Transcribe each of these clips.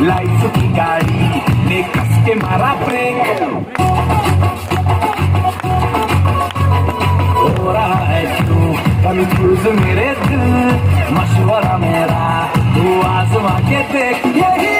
Life की गाड़ी, ने कस के मारा ब्रेक हो रहा है क्यों कंफ्यूज मेरे दिल. मशवरा मेरा, तू आजमा के देख, यही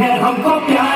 हैं हमको प्यार